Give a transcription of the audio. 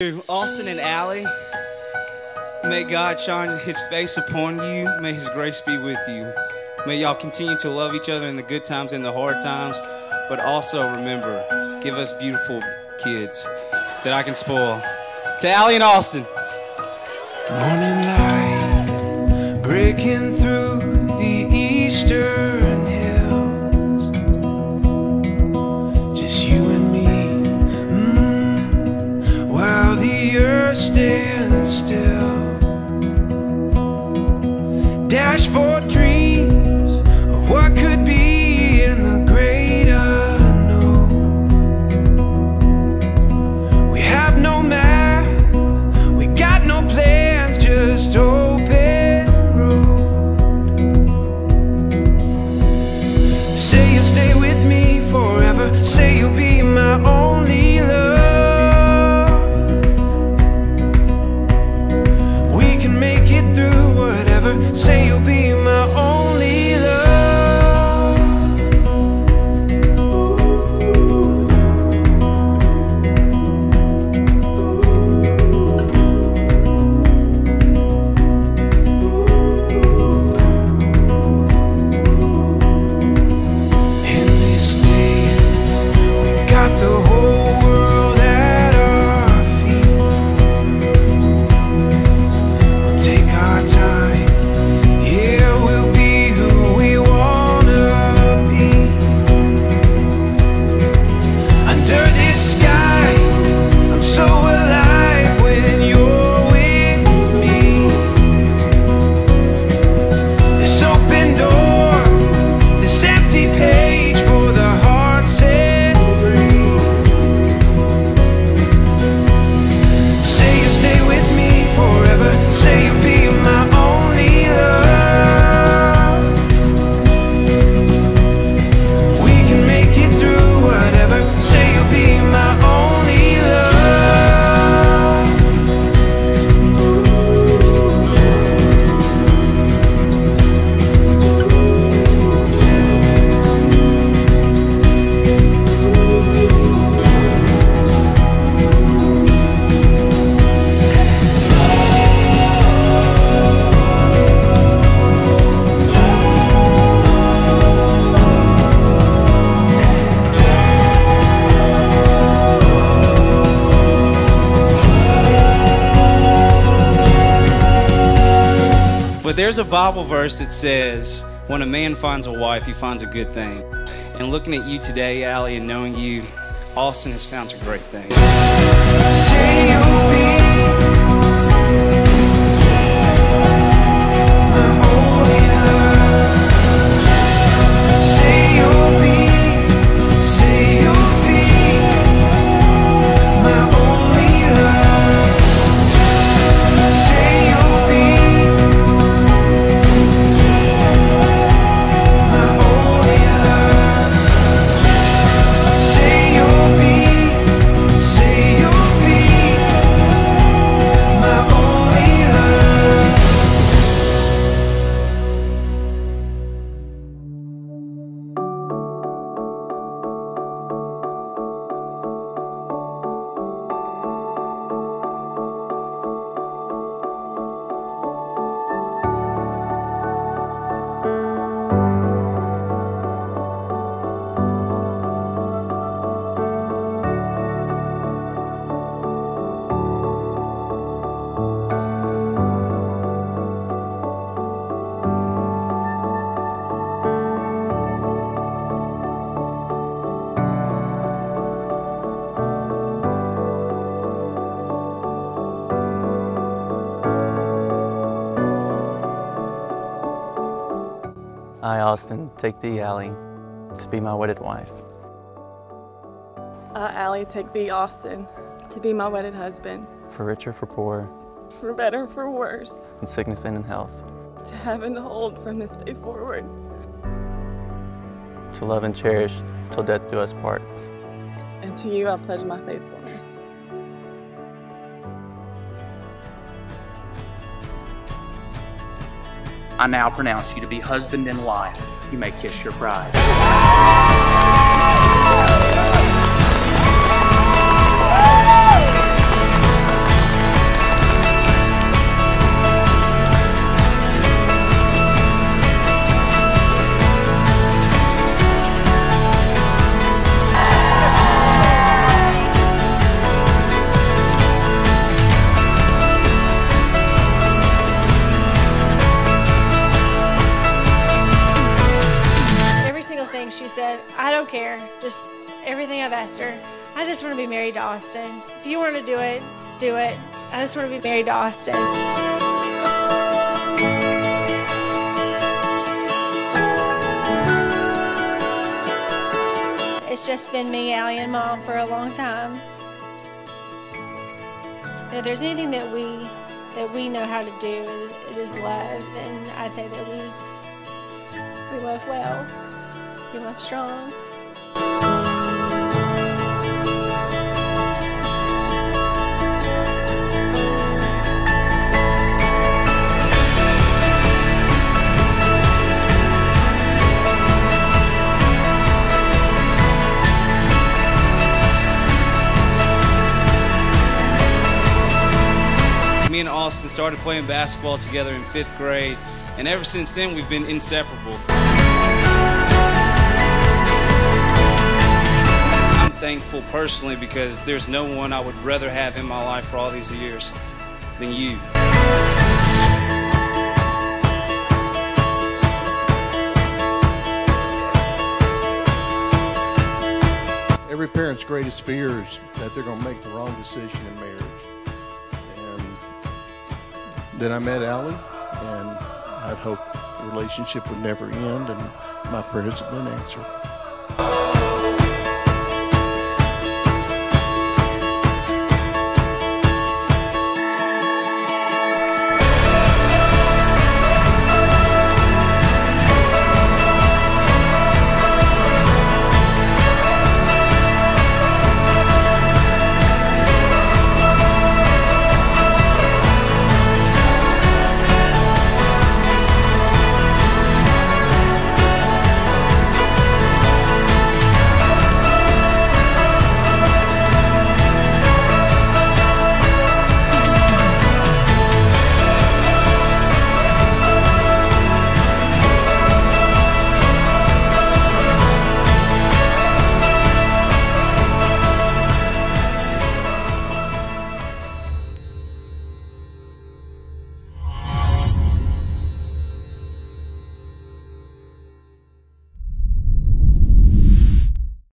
To Austin and Ali, may God shine his face upon you. May his grace be with you. May y'all continue to love each other in the good times and the hard times. But also remember, give us beautiful kids that I can spoil. To Ali and Austin. Morning light breaking the earth stands still. Dashboard But there's a Bible verse that says, when a man finds a wife, he finds a good thing. And looking at you today, Ali, and knowing you, Austin has found a great thing. Austin, take thee, Ali, to be my wedded wife. Uh, I, Ali, take thee, Austin, to be my wedded husband, For richer, for poor, for better, for worse, in sickness and in health, to have and to hold from this day forward. to love and cherish till death do us part. And to you I pledge my faithfulness. I now pronounce you to be husband and wife. You may kiss your bride. Her. I just want to be married to Austin. If you want to do it, do it. I just want to be married to Austin. It's just been me, Ali, and Mom for a long time. And if there's anything that we that we know how to do, it is, it is love, and I'd say that we we love well, we love strong. Started playing basketball together in fifth grade, and ever since then, we've been inseparable. I'm thankful personally because there's no one I would rather have in my life for all these years than you. Every parent's greatest fear is that they're going to make the wrong decision in marriage. Then I met Ali, and I'd hoped the relationship would never end, and my prayers have been answered.